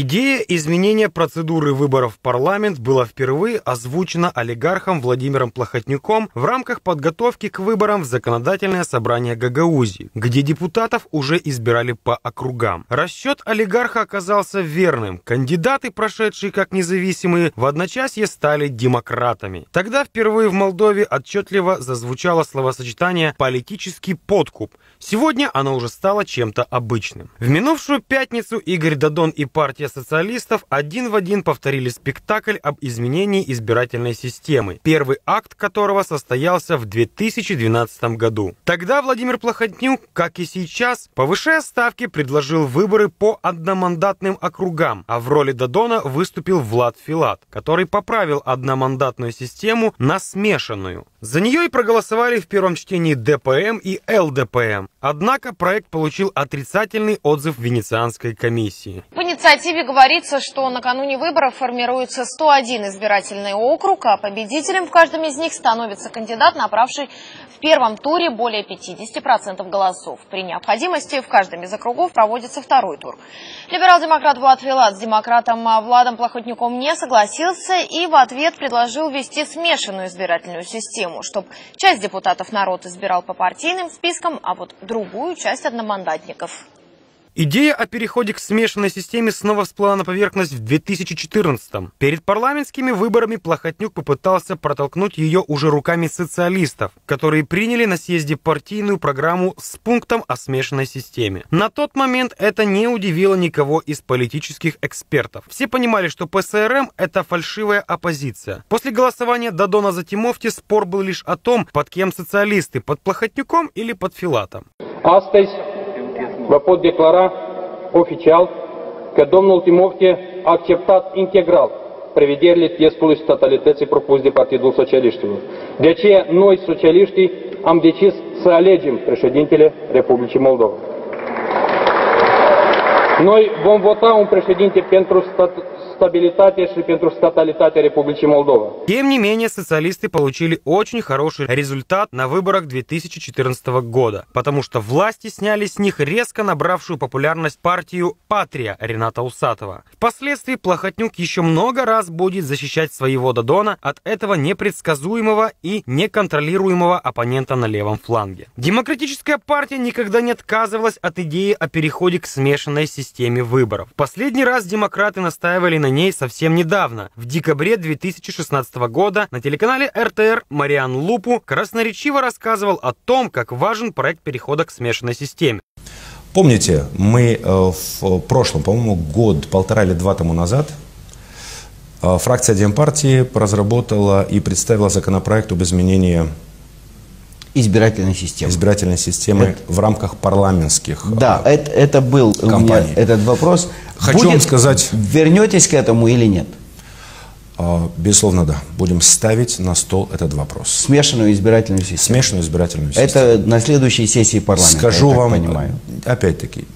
Идея изменения процедуры выборов в парламент была впервые озвучена олигархом Владимиром Плохотнюком в рамках подготовки к выборам в законодательное собрание Гагаузии, где депутатов уже избирали по округам. Расчет олигарха оказался верным. Кандидаты, прошедшие как независимые, в одночасье стали демократами. Тогда впервые в Молдове отчетливо зазвучало словосочетание «политический подкуп». Сегодня оно уже стало чем-то обычным. В минувшую пятницу Игорь Дадон и партия социалистов один в один повторили спектакль об изменении избирательной системы, первый акт которого состоялся в 2012 году. Тогда Владимир Плохотнюк, как и сейчас, повышая ставки, предложил выборы по одномандатным округам, а в роли Дадона выступил Влад Филат, который поправил одномандатную систему на смешанную. За нее и проголосовали в первом чтении ДПМ и ЛДПМ. Однако проект получил отрицательный отзыв Венецианской комиссии. Инициативе говорится, что накануне выборов формируется 101 избирательный округ, а победителем в каждом из них становится кандидат, набравший в первом туре более 50% голосов. При необходимости в каждом из округов проводится второй тур. Либерал-демократ Влад Филат с демократом Владом Плохотнюком не согласился и в ответ предложил ввести смешанную избирательную систему, чтобы часть депутатов народ избирал по партийным спискам, а вот другую часть одномандатников. Идея о переходе к смешанной системе снова всплыла на поверхность в 2014-м. Перед парламентскими выборами Плохотнюк попытался протолкнуть ее уже руками социалистов, которые приняли на съезде партийную программу с пунктом о смешанной системе. На тот момент это не удивило никого из политических экспертов. Все понимали, что ПСРМ – это фальшивая оппозиция. После голосования Дадона за Тимофти спор был лишь о том, под кем социалисты – под Плохотнюком или под Филатом. Astăzi vă pot declara oficial că domnul Timofte a acceptat integral prevederile testului statalității propus de Partidul Socialiștilor. De aceea, noi, socialiștii, am decis să alegem președintele Republicii Moldova. Noi vom vota un președinte pentru stat, стабилитате и pentru статалитате Республики Молдова. Тем не менее, социалисты получили очень хороший результат на выборах 2014 года, потому что власти сняли с них резко набравшую популярность партию «Патрия» Рената Усатова. Впоследствии Плохотнюк еще много раз будет защищать своего Додона от этого непредсказуемого и неконтролируемого оппонента на левом фланге. Демократическая партия никогда не отказывалась от идеи о переходе к смешанной системе выборов. Последний раз демократы настаивали на на ней совсем недавно, в декабре 2016 года, на телеканале РТР Мариан Лупу красноречиво рассказывал о том, как важен проект перехода к смешанной системе. Помните, мы э, в прошлом, по-моему, год, полтора или два тому назад э, фракция Демпартии разработала и представила законопроект об изменении избирательной системы. Избирательной системы это, в рамках парламентских Да, э, это, это был компаний. у меня этот вопрос. Хочу Будет, вам сказать... Вернетесь к этому или нет? А, безусловно, да. Будем ставить на стол этот вопрос. Смешанную избирательную систему. Смешанную избирательную систему. Это на следующей сессии парламента. Скажу вам, понимаю. опять-таки,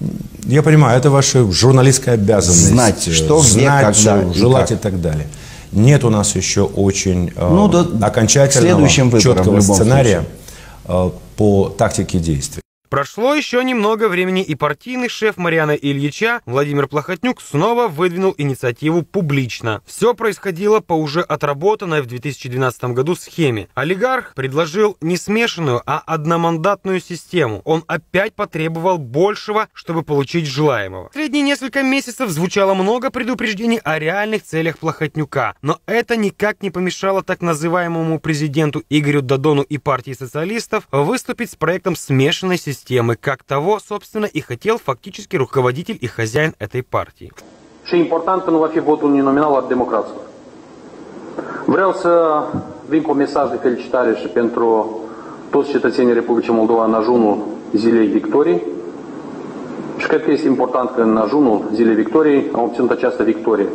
я понимаю, это ваша журналистская обязанность. Знать, что, знать, где, когда, желать и, и так далее. Нет у нас еще очень э, ну, э, окончательного, четкого сценария э, по тактике действий. Прошло еще немного времени, и партийный шеф Марьяна Ильича Владимир Плохотнюк снова выдвинул инициативу публично. Все происходило по уже отработанной в 2012 году схеме. Олигарх предложил не смешанную, а одномандатную систему. Он опять потребовал большего, чтобы получить желаемого. Последние несколько месяцев звучало много предупреждений о реальных целях Плохотнюка, но это никак не помешало так называемому президенту Игорю Дадону и партии социалистов выступить с проектом смешанной системы системы, как того, собственно, и хотел фактически руководитель и хозяин этой партии. Și important nu va fi votul uninominal al democraților. Vreau să vin cu un mesaj de felicitare și pentru toți cetățenii Republicii Moldova în ajunul Zilei Victoriei. Și cred că este important că în ajunul Zilei Victoriei am obținut această victorie.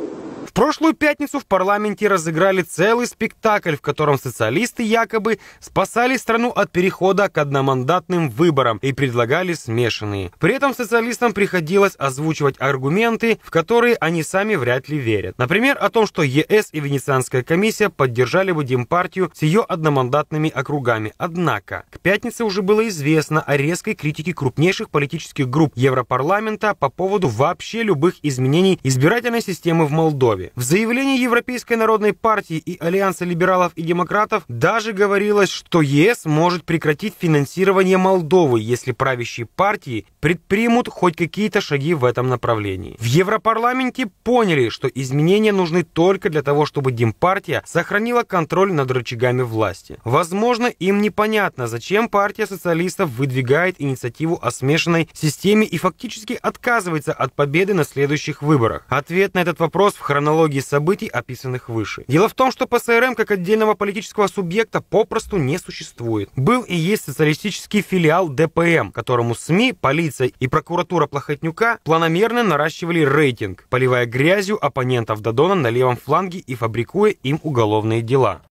Прошлую пятницу в парламенте разыграли целый спектакль, в котором социалисты якобы спасали страну от перехода к одномандатным выборам и предлагали смешанные. При этом социалистам приходилось озвучивать аргументы, в которые они сами вряд ли верят. Например, о том, что ЕС и Венецианская комиссия поддержали бы Демпартию с ее одномандатными округами. Однако, к пятнице уже было известно о резкой критике крупнейших политических групп Европарламента по поводу вообще любых изменений избирательной системы в Молдове. В заявлении Европейской народной партии и Альянса либералов и демократов даже говорилось, что ЕС может прекратить финансирование Молдовы, если правящие партии предпримут хоть какие-то шаги в этом направлении. В Европарламенте поняли, что изменения нужны только для того, чтобы Демпартия сохранила контроль над рычагами власти. Возможно, им непонятно, зачем партия социалистов выдвигает инициативу о смешанной системе и фактически отказывается от победы на следующих выборах. Ответ на этот вопрос в хронологии хронологии событий, описанных выше. Дело в том, что ПСРМ как отдельного политического субъекта попросту не существует. Был и есть социалистический филиал ДПМ, которому СМИ, полиция и прокуратура Плохотнюка планомерно наращивали рейтинг, поливая грязью оппонентов Дадона на левом фланге и фабрикуя им уголовные дела.